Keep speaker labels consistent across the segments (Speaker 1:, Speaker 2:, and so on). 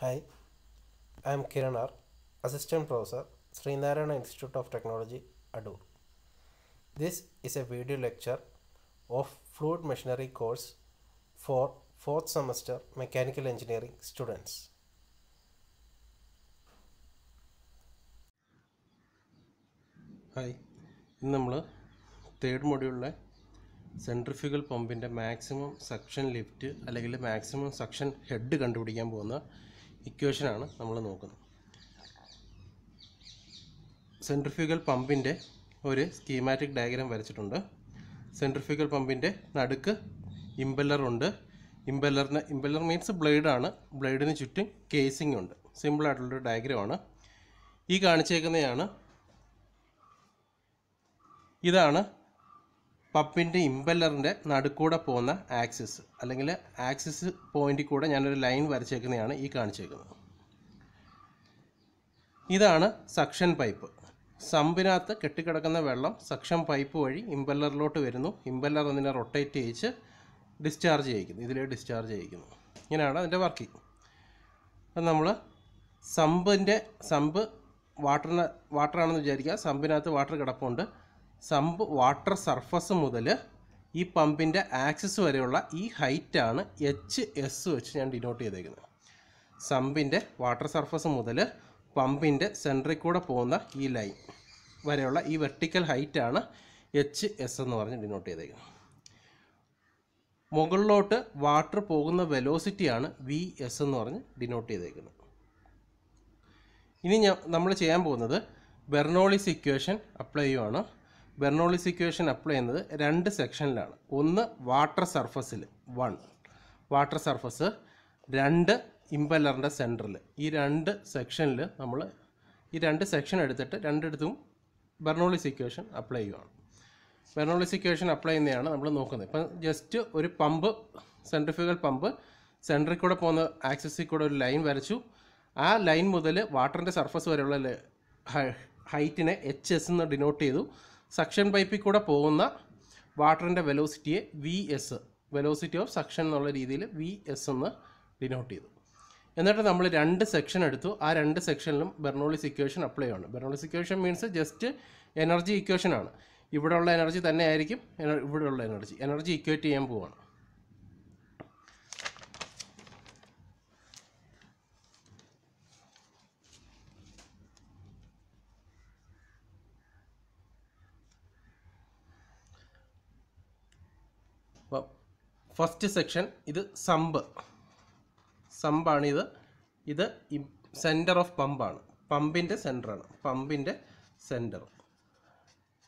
Speaker 1: Hi I am Kiran R assistant professor Sreenarayana institute of technology Adoor this is a video lecture of fluid machinery course for fourth semester mechanical engineering students hi ഇന്ന് നമ്മൾ third മൊഡ്യൂളിലെ centrifugal പമ്പിന്റെ maximum suction lift അല്ലെങ്കിൽ maximum suction head കണ്ടുപിടിക്കാൻ പോകുന്ന ഇക്വേഷനാണ് നമ്മൾ നോക്കുന്നത്. സെൻട്രിഫ്യൂഗൽ പമ്പിന്റെ ഒരു സ്കീമാറ്റിക് ഡയഗ്രാം വരച്ചിട്ടുണ്ട്. സെൻട്രിഫ്യൂഗൽ പമ്പിന്റെ നടുക്ക് ഇമ്പല്ലറുണ്ട് ഇമ്പല്ലറിന് ഇമ്പല്ലർ മീൻസ് ബ്ലേഡാണ്. ബ്ലേഡിന് ചുറ്റും കേസിംഗ് ഉണ്ട്. സിമ്പിളായിട്ടുള്ളൊരു ഡയഗ്രമാണ്. ഈ കാണിച്ചേക്കുന്നതാണ് ഇതാണ് പപ്പിന്റെ ഇമ്പല്ലറിന്റെ നടുക്കൂടെ പോകുന്ന ആക്സിസ് അല്ലെങ്കിൽ ആക്സിസ് പോയിന്റിൽ കൂടെ ഞാനൊരു ലൈൻ വരച്ചേക്കുന്നതാണ് ഈ കാണിച്ചേക്കുന്നത്. ഇതാണ് സക്ഷൻ പൈപ്പ് സമ്പിനകത്ത് കെട്ടിക്കിടക്കുന്ന വെള്ളം സക്ഷൻ പൈപ്പ് വഴി ഇമ്പല്ലറിലോട്ട് വരുന്നു. ഇമ്പല്ലർ അതിനെ റൊട്ടേറ്റ് ചെയ്യിച്ച് ഡിസ്ചാർജ് ചെയ്യിക്കുന്നു. ഇതിലേ ഡിസ്ചാർജ് ചെയ്യിക്കുന്നു. ഇങ്ങനെയാണ് അതിന്റെ വർക്കിംഗ് അപ്പം നമ്മൾ സമ്പിന്റെ സമ്പ് വാട്ടറിന് വാട്ടറാണെന്ന് വിചാരിക്കുക. സമ്പിനകത്ത് വാട്ടർ കിടപ്പുണ്ട്. സമ്പ് വാട്ടർ സർഫസ് മുതൽ ഈ പമ്പിന്റെ ആക്സിസ് വരെയുള്ള ഈ ഹൈറ്റാണ് എച്ച് എസ് വെച്ച് ഞാൻ ഡിനോട്ട് ചെയ്തേക്കുന്നത്. സമ്പിന്റെ വാട്ടർ സർഫസ് മുതൽ പമ്പിന്റെ സെന്ററിൽ കൂടെ പോകുന്ന ഈ ലൈൻ വരെയുള്ള ഈ വെർട്ടിക്കൽ ഹൈറ്റാണ് എച്ച് എസ് എന്ന് പറഞ്ഞ് ഡിനോട്ട് ചെയ്തേക്കുന്നത്. മുകളിലോട്ട് വാട്ടർ പോകുന്ന വെലോസിറ്റിയാണ് വി എസ് എന്ന് പറഞ്ഞ് ഡിനോട്ട് ചെയ്തേക്കുന്നത്. ഇനി ഞാൻ നമ്മൾ ചെയ്യാൻ പോകുന്നത് ബെർണോളിസ് ഇക്വേഷൻ അപ്ലൈ ചെയ്യുവാണ്. ബെർണോളിസ് ഇക്വേഷൻ അപ്ലൈ ചെയ്യുന്നത് രണ്ട് സെക്ഷനിലാണ് ഒന്ന് വാട്ടർ സർഫസിൽ വൺ വാട്ടർ സർഫസ് രണ്ട് ഇമ്പല്ലറിന്റെ സെന്ററിൽ ഈ രണ്ട് സെക്ഷനിൽ നമ്മൾ ഈ രണ്ട് സെക്ഷൻ എടുത്തിട്ട് രണ്ടിടത്തും ബെർണോളിസ് ഇക്വേഷൻ അപ്ലൈ ചെയ്യുകയാണ് ബെർണോളിസ് ഇക്വേഷൻ അപ്ലൈ ചെയ്യുന്നതാണ് നമ്മൾ നോക്കുന്നത്. ഇപ്പം ജസ്റ്റ് ഒരു പമ്പ് സെൻട്രിഫ്യൂഗൽ പമ്പ് സെന്ററിൽ കൂടെ പോകുന്ന ആക്സിസിൽ കൂടെ ഒരു ലൈൻ വരച്ചു. ആ ലൈൻ മുതൽ വാട്ടറിന്റെ സർഫസ് വരെയുള്ള ഹൈറ്റിനെ എച്ച് എസ് എന്ന് ഡിനോട്ട് ചെയ്തു. സക്ഷൻ പൈപ്പിൽ കൂടെ പോകുന്ന വാട്ടറിന്റെ വെലോസിറ്റിയെ V S velocity of suction എന്നുള്ള രീതിയിൽ വി എസ് എന്ന് ഡിനോട്ട് ചെയ്തു. എന്നിട്ട് നമ്മൾ രണ്ട് സെക്ഷൻ എടുത്തു. ആ രണ്ട് സെക്ഷനിലും ബെർണോളിസ് ഇക്വേഷൻ അപ്ലൈ ആണ്. Bernoulli's equation means just energy equation ആണ്. ഇവിടെയുള്ള എനർജി തന്നെ ആയിരിക്കും ഇവിടെയുള്ള എനർജി എനർജി ഇക്വേറ്റ് ചെയ്യാൻ പോവാണ്. അപ്പം ഫസ്റ്റ് സെക്ഷൻ ഇത് സമ്പ്. സമ്പാണ് ഇത്. സെന്റർ ഓഫ് പമ്പാണ് പമ്പിന്റെ സെന്ററാണ് പമ്പിന്റെ സെന്റർ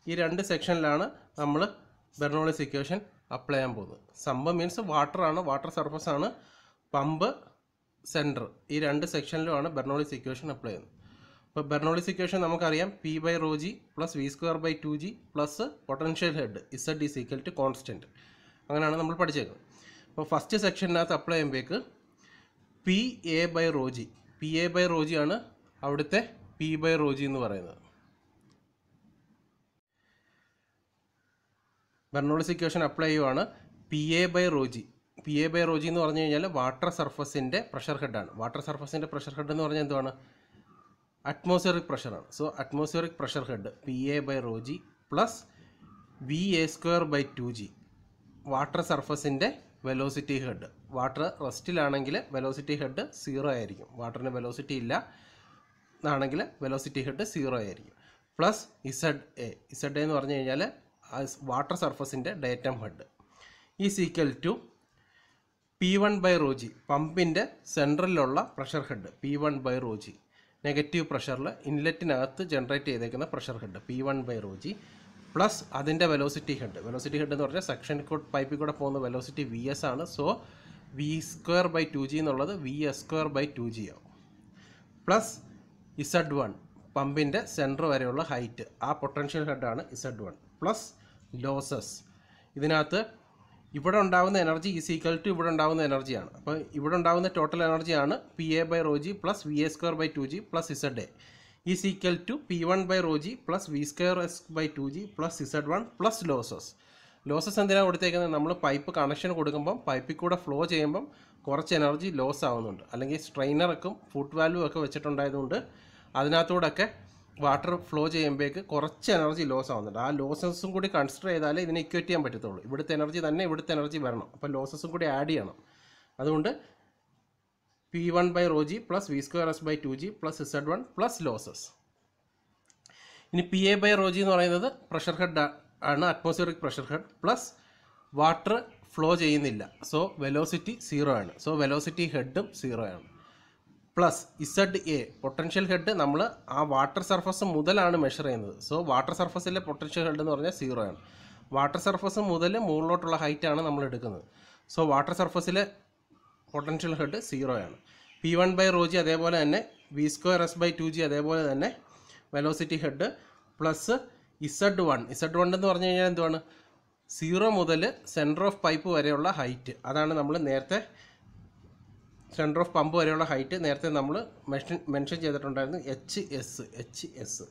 Speaker 1: ഈ രണ്ട് സെക്ഷനിലാണ് നമ്മൾ ബെർണോളിസ് ഇക്വേഷൻ അപ്ലൈ ചെയ്യാൻ പോകുന്നത്. സമ്പ് മീൻസ് വാട്ടറാണ് വാട്ടർ സർഫസ് ആണ്. പമ്പ് സെന്റർ ഈ രണ്ട് സെക്ഷനിലുമാണ് ബെർണോളിസ് ഇക്വേഷൻ അപ്ലൈ ചെയ്യുന്നത്. അപ്പോൾ ബെർണോളിസ് ഇക്വേഷൻ നമുക്കറിയാം. P by rho G plus V square by two G plus potential head Z is equal to constant അങ്ങനെയാണ് നമ്മൾ പഠിച്ചേക്കുന്നത്. അപ്പോൾ ഫസ്റ്റ് സെക്ഷനകത്ത് apply ചെയ്യുമ്പോഴേക്ക് P A by rho g P A by rho g ആണ് അവിടുത്തെ P by Roji എന്ന് പറയുന്നത്. Bernoulli's equation apply ചെയ്യുവാണ് P A by rho g P A by rho g എന്ന് പറഞ്ഞു കഴിഞ്ഞാൽ വാട്ടർ സർഫസിന്റെ പ്രഷർ ഹെഡാണ് വാട്ടർ സർഫസിന്റെ പ്രഷർ ഹെഡ് എന്ന് പറഞ്ഞാൽ എന്തുവാണ്? Atmospheric പ്രഷറാണ് so atmospheric pressure head P A by rho g plus V A square by two G water സർഫസിന്റെ velocity head. Water റെസ്റ്റിലാണെങ്കിൽ വെലോസിറ്റി ഹെഡ് സീറോ ആയിരിക്കും. വാട്ടറിന് വെലോസിറ്റി ഇല്ല. ആണെങ്കിൽ വെലോസിറ്റി ഹെഡ് സീറോ ആയിരിക്കും. Plus Z A. ഇസഡ് എന്ന് പറഞ്ഞു കഴിഞ്ഞാൽ water സർഫസിന്റെ datum head. Is equal to P one by rho g പമ്പിന്റെ സെൻട്രലിലുള്ള pressure head. P one by rho g negative പ്രഷറിൽ ഇൻലെറ്റിനകത്ത് ജനറേറ്റ് ചെയ്തേക്കുന്ന pressure head. P one by rho g plus അതിന്റെ velocity head. Velocity head എന്ന് പറഞ്ഞാൽ section code പൈപ്പിൽ കൂടെ പോകുന്ന velocity V S ആണ്. So V square by two G എന്നുള്ളത് V S square by two g ആവും. പ്ലസ് ഇസഡ് വൺ പമ്പിന്റെ സെന്റർ വരെയുള്ള ഹൈറ്റ് ആ പൊട്ടൻഷ്യൽ ഹെഡാണ് ഇസഡ് വൺ പ്ലസ് ലോസസ് ഇതിനകത്ത് ഇവിടെ ഉണ്ടാകുന്ന എനർജി ഈസ് ഈക്വൽ ടു ഇവിടെ ഉണ്ടാകുന്ന എനർജിയാണ് അപ്പോൾ ഇവിടെ ഉണ്ടാകുന്ന ടോട്ടൽ എനർജിയാണ് P A by rho G plus V A square by two G plus Z A is equal to P one by rho G plus V square S by two G plus Z one plus losses losses എന്തിനാണ് കൊടുത്തേക്കുന്നത്? നമ്മൾ pipe connection കൊടുക്കുമ്പം പൈപ്പിൽ കൂടെ flow ചെയ്യുമ്പം കുറച്ച് energy loss ആവുന്നുണ്ട്. അല്ലെങ്കിൽ സ്ട്രെയിനറൊക്കെ ഫുഡ് വാല്യൂ ഒക്കെ വെച്ചിട്ടുണ്ടായതുകൊണ്ട് അതിനകത്തൂടെയൊക്കെ വാട്ടർ ഫ്ലോ ചെയ്യുമ്പോഴേക്ക് കുറച്ച് എനർജി ലോസ് ആവുന്നുണ്ട്. ആ ലോസസും കൂടി കൺസിഡർ ചെയ്താലേ ഇതിനെ ഇക്വേറ്റ് ചെയ്യാൻ പറ്റത്തുള്ളൂ. ഇവിടുത്തെ എനർജി തന്നെ ഇവിടുത്തെ എനർജി വരണം. അപ്പോൾ ലോസസും കൂടി ആഡ് ചെയ്യണം. അതുകൊണ്ട് P one by rho G plus V square S by two G plus Z one plus losses ഇനി P A by rho G എന്ന് പറയുന്നത് പ്രഷർ ഹെഡ് ആണ് atmospheric pressure head plus water flow ചെയ്യുന്നില്ല. So velocity zero ആണ്. So velocity ഹെഡും zero ആണ്. Plus Z A potential head നമ്മൾ ആ വാട്ടർ സർഫസ് മുതലാണ് മെഷർ ചെയ്യുന്നത്. സോ വാട്ടർ സർഫസിലെ പൊട്ടൻഷ്യൽ ഹെഡ് എന്ന് പറഞ്ഞാൽ സീറോ ആണ്. വാട്ടർ സർഫസ് മുതൽ മുകളിലോട്ടുള്ള ഹൈറ്റ് ആണ് നമ്മൾ എടുക്കുന്നത്. സോ വാട്ടർ സർഫസിലെ പൊട്ടൻഷ്യൽ ഹെഡ് സീറോ ആണ്. P one by rho g അതേപോലെ തന്നെ V square S by two g അതേപോലെ തന്നെ velocity head plus Z one Z one എന്ന് പറഞ്ഞു കഴിഞ്ഞാൽ എന്തുവാണ്? സീറോ മുതൽ സെന്റർ ഓഫ് പൈപ്പ് വരെയുള്ള ഹൈറ്റ് അതാണ് നമ്മൾ നേരത്തെ സെന്റർ ഓഫ് പമ്പ് വരെയുള്ള ഹൈറ്റ് നേരത്തെ നമ്മൾ മെൻഷൻ മെൻഷൻ ചെയ്തിട്ടുണ്ടായിരുന്നു H S H S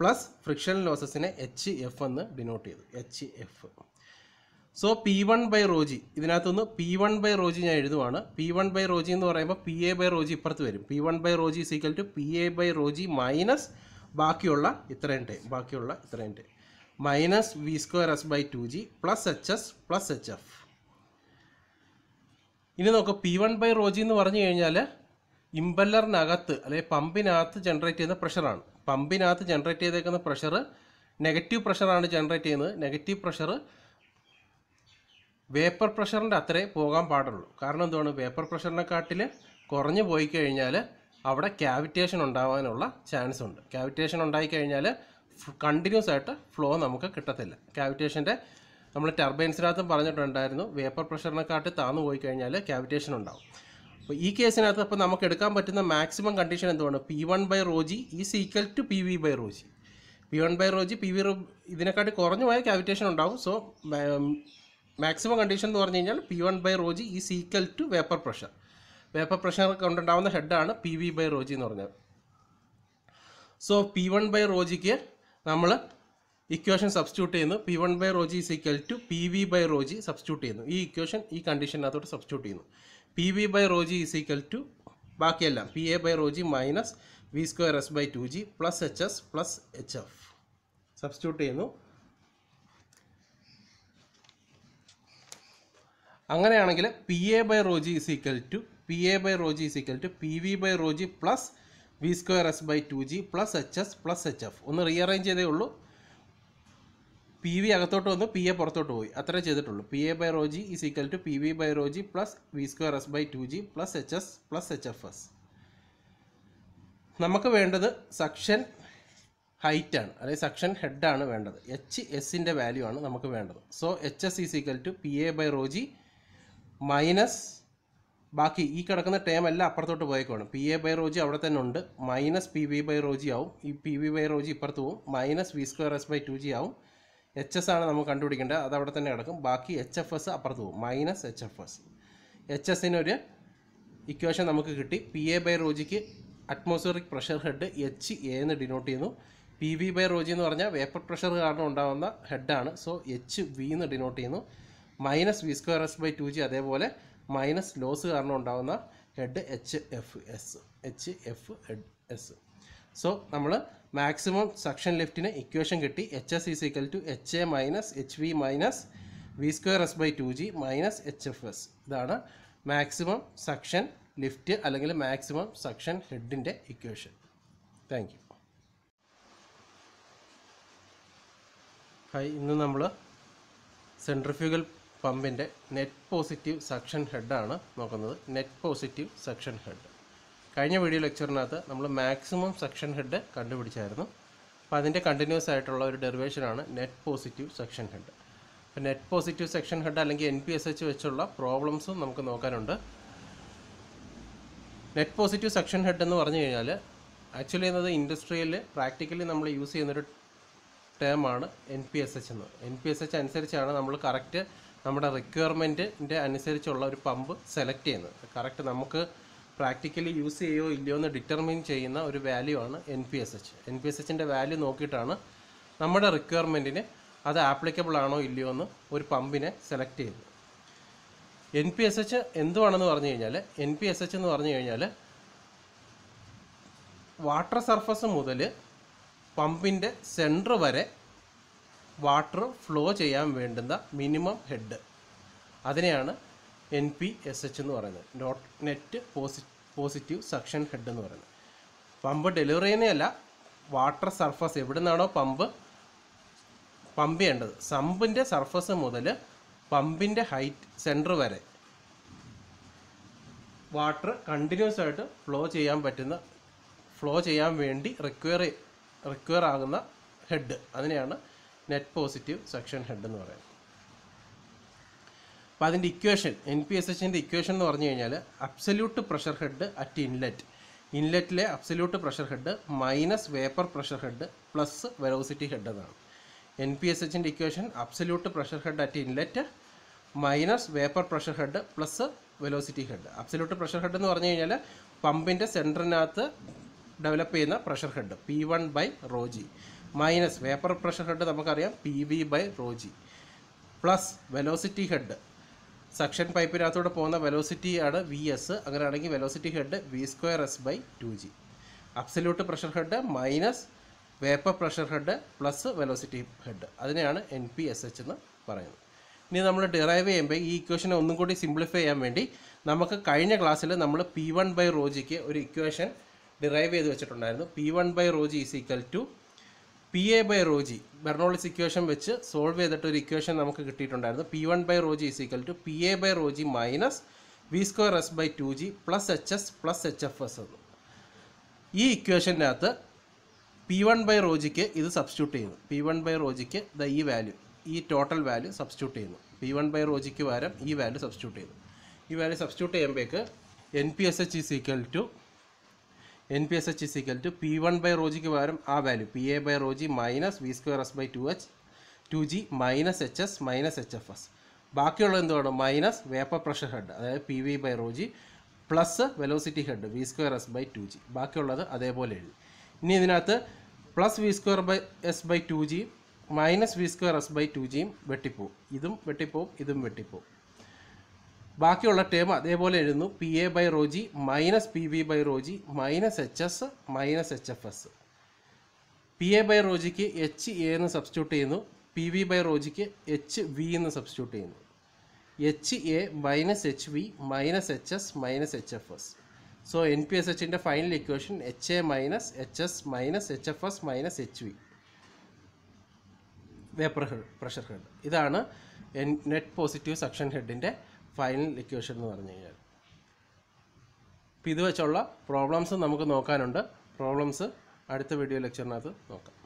Speaker 1: plus friction ലോസസിനെ H F എന്ന് ഡിനോട്ട് ചെയ്തു. H F so P one by rho g ഇതിനകത്തുനിന്ന് P one by rho g ഞാൻ എഴുതുവാണ്. P one by rho g എന്ന് പറയുമ്പോൾ P A by rho g ഇപ്പുറത്ത് വരും. P one by rho g is equal to P A by rho g minus ബാക്കിയുള്ള ഇത്രയും time ബാക്കിയുള്ള ഇത്രയും time. Minus V square S by two G plus H S plus H F ഇനി നോക്കുക P one by Roji എന്ന് പറഞ്ഞു കഴിഞ്ഞാൽ ഇമ്പല്ലറിനകത്ത് അല്ലെങ്കിൽ പമ്പിനകത്ത് ജനറേറ്റ് ചെയ്യുന്ന പ്രഷറാണ് പമ്പിനകത്ത് ജനറേറ്റ് ചെയ്തേക്കുന്ന പ്രഷർ നെഗറ്റീവ് പ്രഷറാണ് ജനറേറ്റ് ചെയ്യുന്നത്. നെഗറ്റീവ് പ്രഷർ വേപ്പർ പ്രഷറിന്റെ അത്രേ പോകാൻ പാടുള്ളൂ. കാരണം എന്തുവാണ്? വേപ്പർ പ്രഷറിനെക്കാട്ടിൽ കുറഞ്ഞു പോയി കഴിഞ്ഞാൽ അവിടെ ക്യാവിറ്റേഷൻ ഉണ്ടാവാനുള്ള ചാൻസ് ഉണ്ട്. ക്യാവിറ്റേഷൻ ഉണ്ടായിക്കഴിഞ്ഞാൽ കണ്ടിന്യൂസ് ആയിട്ട് ഫ്ലോ നമുക്ക് കിട്ടത്തില്ല. ക്യാവിറ്റേഷന്റെ നമ്മൾ ടർബൈൻസിനകത്തും പറഞ്ഞിട്ടുണ്ടായിരുന്നു വേപ്പർ പ്രഷറിനെക്കാട്ടി താന്നു പോയി കഴിഞ്ഞാൽ ക്യാവിറ്റേഷൻ ഉണ്ടാവും. അപ്പോൾ ഈ കേസിനകത്ത് അപ്പോൾ നമുക്ക് എടുക്കാൻ പറ്റുന്ന മാക്സിമം കണ്ടീഷൻ എന്തുവാണ്? P one by rho g is equal to P V by rho g P one by rho g P V ഇതിനെക്കാട്ടി കുറഞ്ഞു പോയാൽ ക്യാവിറ്റേഷൻ ഉണ്ടാവും. സോ മാക്സിമം കണ്ടീഷൻ എന്ന് പറഞ്ഞു കഴിഞ്ഞാൽ P one by rho g is equal to vapour pressure vapour pressure കൊണ്ടുണ്ടാവുന്ന ഹെഡാണ് P V by rho g എന്ന് പറഞ്ഞത്. So P one by റോജിക്ക് നമ്മൾ ഇക്വേഷൻ സബ്സ്റ്റിറ്റ്യൂട്ട് ചെയ്യുന്നു. P one by rho g is equal to P V by rho g substitute ചെയ്യുന്നു. ഈ equation ഈ കണ്ടീഷനകത്തോട്ട് substitute ചെയ്യുന്നു. P V by rho g is equal to ബാക്കിയെല്ലാം P A by rho g minus V square S by two G plus H S plus H F substitute ചെയ്യുന്നു. അങ്ങനെയാണെങ്കിൽ P A by rho g is equal to P A by rho g is equal to P V by rho g plus V square S by two G plus H S plus H F ഒന്ന് rearrange ചെയ്തേ ഉള്ളൂ. P V അകത്തോട്ട് വന്നു P A പുറത്തോട്ട് പോയി. അത്രേ ചെയ്തിട്ടുള്ളൂ. P A by rho g is equal to P V by rho g plus V square S by two G plus H S plus H F S നമുക്ക് വേണ്ടത് suction height ആണ്. അല്ലെങ്കിൽ suction ഹെഡാണ് വേണ്ടത്. H എസിന്റെ value ആണ് നമുക്ക് വേണ്ടത്. So H S is equal to P A by rho g minus ബാക്കി ഈ കിടക്കുന്ന ടേം എല്ലാം അപ്പുറത്തോട്ട് പോയേക്കുവാണ്. P A by rho g അവിടെ തന്നെ ഉണ്ട്. Minus P V by rho g ആവും. ഈ P V by rho g ഇപ്പുറത്ത് പോവും. Minus V square S by two G ആവും. എച്ച് എസ് ആണ് നമുക്ക് കണ്ടുപിടിക്കേണ്ടത്. അത് അവിടെ തന്നെ കിടക്കും. ബാക്കി എച്ച് എഫ് എസ് അപ്പുറത്ത് പോവും. Minus H F S H എസിനൊരു equation നമുക്ക് കിട്ടി. P A by റോജിക്ക് atmospheric pressure head H A എന്ന് ഡിനോട്ട് ചെയ്യുന്നു. P V by rho g എന്ന് പറഞ്ഞാൽ വേപ്പർ പ്രഷർ കാരണം ഉണ്ടാകുന്ന ഹെഡാണ് സോ എച്ച് വി എന്ന് ഡിനോട്ട് ചെയ്യുന്നു. Minus V square S by two G അതേപോലെ മൈനസ് ലോസ് കാരണം ഉണ്ടാകുന്ന head H F S H F head S. So നമ്മൾ മാക്സിമം സക്ഷൻ ലിഫ്റ്റിന് ഇക്വേഷൻ കിട്ടി. H S is equal to H A minus H V minus V square S by two G minus H F S ഇതാണ് maximum suction lift അല്ലെങ്കിൽ maximum suction ഹെഡിന്റെ equation thank you hi ഇന്ന് നമ്മൾ centrifugal പമ്പിന്റെ net positive suction ഹെഡാണ് നോക്കുന്നത്. Net positive suction head കഴിഞ്ഞ video ലെക്ചറിനകത്ത് നമ്മൾ മാക്സിമം സക്ഷൻ ഹെഡ് കണ്ടുപിടിച്ചായിരുന്നു. അപ്പോൾ അതിന്റെ കണ്ടിന്യൂസ് ആയിട്ടുള്ള ഒരു ഡെറിവേഷനാണ് നെറ്റ് പോസിറ്റീവ് സെക്ഷൻ ഹെഡ് അപ്പോൾ നെറ്റ് പോസിറ്റീവ് സെക്ഷൻ ഹെഡ് അല്ലെങ്കിൽ എൻ പി എസ് എച്ച് വെച്ചുള്ള പ്രോബ്ലംസും നമുക്ക് നോക്കാനുണ്ട്. നെറ്റ് പോസിറ്റീവ് സെക്ഷൻ ഹെഡ് എന്ന് പറഞ്ഞു കഴിഞ്ഞാൽ ആക്ച്വലി എന്നത് ഇൻഡസ്ട്രിയിൽ പ്രാക്ടിക്കലി നമ്മൾ യൂസ് ചെയ്യുന്നൊരു ടേമാണ് എൻ പി എസ് എച്ച് എന്ന്. എൻ പി എസ് എച്ച് അനുസരിച്ചാണ് നമ്മൾ കറക്റ്റ് നമ്മുടെ റിക്വയർമെന്റിന്റെ അനുസരിച്ചുള്ള ഒരു പമ്പ് സെലക്ട് ചെയ്യുന്നത്. കറക്റ്റ് നമുക്ക് പ്രാക്ടിക്കലി യൂസ് ചെയ്യോ ഇല്ലയോ എന്ന് ഡിറ്റർമിൻ ചെയ്യുന്ന ഒരു വാല്യൂ ആണ് N P S H N P S എച്ചിന്റെ value നോക്കിയിട്ടാണ് നമ്മുടെ റിക്വയർമെന്റിന് അത് ആപ്ലിക്കബിൾ ആണോ ഇല്ലയോ എന്ന് ഒരു പമ്പിനെ സെലക്ട് ചെയ്യുന്നത്. എൻ പി എസ് എച്ച് എന്തുവാണെന്ന് പറഞ്ഞു കഴിഞ്ഞാൽ എൻ പി എസ് എച്ച് എന്ന് പറഞ്ഞു കഴിഞ്ഞാൽ വാട്ടർ സർഫസ് മുതൽ പമ്പിന്റെ സെന്റർ വരെ വാട്ടർ ഫ്ലോ ചെയ്യാൻ വേണ്ടുന്ന മിനിമം ഹെഡ് അതിനെയാണ് എൻ പി എസ് എച്ച് എന്ന് പറയുന്നത്. Note net posi positive suction head എന്ന് പറയുന്നത്. പമ്പ് ഡെലിവറി ചെയ്യുന്നതല്ല വാട്ടർ സർഫസ് എവിടെ നിന്നാണോ പമ്പ് പമ്പ് ചെയ്യേണ്ടത് സമ്പിന്റെ സർഫസ് മുതൽ പമ്പിന്റെ ഹൈറ്റ് സെന്റർ വരെ വാട്ടർ കണ്ടിന്യൂസ് ആയിട്ട് ഫ്ലോ ചെയ്യാൻ പറ്റുന്ന ഫ്ലോ ചെയ്യാൻ വേണ്ടി റിക്വയർ റിക്വയർ ആകുന്ന ഹെഡ് അതിനെയാണ് നെറ്റ് പോസിറ്റീവ് സെക്ഷൻ ഹെഡ് എന്ന് പറയുന്നത് അപ്പോൾ അതിന്റെ ഇക്വേഷൻ എൻ പി എസ് എച്ചിന്റെ ഇക്വേഷൻ എന്ന് പറഞ്ഞു കഴിഞ്ഞാൽ absolute pressure head at inlet ഇൻലെറ്റിലെ absolute pressure head minus vapour pressure head plus velocity head എന്നാണ്. N P S എച്ചിന്റെ equation absolute pressure head at inlet minus vapour pressure head plus velocity head absolute pressure head എന്ന് പറഞ്ഞു കഴിഞ്ഞാൽ പമ്പിന്റെ സെന്ററിനകത്ത് develop ചെയ്യുന്ന pressure head P one by rho g minus vapour pressure head നമുക്കറിയാം P V by rho g plus velocity head suction പൈപ്പിനകത്തൂടെ പോകുന്ന velocity ആണ് V S അങ്ങനെയാണെങ്കിൽ velocity head V square S by two G absolute pressure head minus vapour pressure head plus velocity head അതിനെയാണ് N P S H എന്ന് പറയുന്നത്. ഇനി നമ്മൾ derive ചെയ്യുമ്പോൾ ഈ ഇക്വേഷനെ ഒന്നും കൂടി സിംപ്ലിഫൈ ചെയ്യാൻ വേണ്ടി നമുക്ക് കഴിഞ്ഞ ക്ലാസ്സിൽ നമ്മൾ പി വൺ ബൈ റോജിക്ക് ഒരു ഇക്വേഷൻ ഡിറൈവ് ചെയ്ത് വെച്ചിട്ടുണ്ടായിരുന്നു. P one by rho g is equal to P A by rho g Bernoulli's equation വെച്ച് സോൾവ് ചെയ്തിട്ട് ഒരു ഇക്വേഷൻ നമുക്ക് കിട്ടിയിട്ടുണ്ടായിരുന്നു. P one by rho g is equal to P A by rho g minus V square S by two G plus H S plus H F S എന്ന്. ഈ ഇക്വേഷനകത്ത് P one by റോജിക്ക് ഇത് substitute ചെയ്യുന്നു. P one by റോജിക്ക് the ഈ value ഈ total value substitute ചെയ്യുന്നു. പി വൺ ബൈ റോജിക്ക് പകരം ഈ വാല്യൂ സബ്സ്റ്റിറ്റ്യൂട്ട് ചെയ്യുന്നു. ഈ value substitute ചെയ്യുമ്പോഴേക്ക് N P S H is equal to N P S H is to P one by റോജിക്ക് പകരം ആ value P A by rho g minus V square S by two H two G minus H S minus H F S ബാക്കിയുള്ളത് എന്തുവാണ്? Minus vapour pressure head അതായത് P V by rho g plus velocity head V square S by two G ബാക്കിയുള്ളത് അതേപോലെ എഴുതി. ഇനി ഇതിനകത്ത് plus V square by S by two ജിയും minus V square S by two ജിയും വെട്ടിപ്പോവും. ഇതും വെട്ടിപ്പോവും ഇതും വെട്ടിപ്പോവും. ബാക്കിയുള്ള ടേം അതേപോലെ എഴുതുന്നു. P A by rho g minus P V by rho g minus H S minus H F S P A by റോജിക്ക് H A എന്ന് substitute ചെയ്യുന്നു. P V by റോജിക്ക് എച്ച് വി എന്ന് സബ്സ്റ്റിറ്റ്യൂട്ട് ചെയ്യുന്നു. H A minus H V minus H S minus H F S so N P S എച്ചിന്റെ final equation H A minus H S minus H F S minus H V vapour head pressure head ഇതാണ് net positive suction ഹെഡിന്റെ final equation എന്ന് പറഞ്ഞു കഴിഞ്ഞാൽ. അപ്പോൾ ഇത് വെച്ചുള്ള problems നമുക്ക് നോക്കാനുണ്ട്. Problems അടുത്ത വീഡിയോ ലെക്ചറിനകത്ത് നോക്കാം.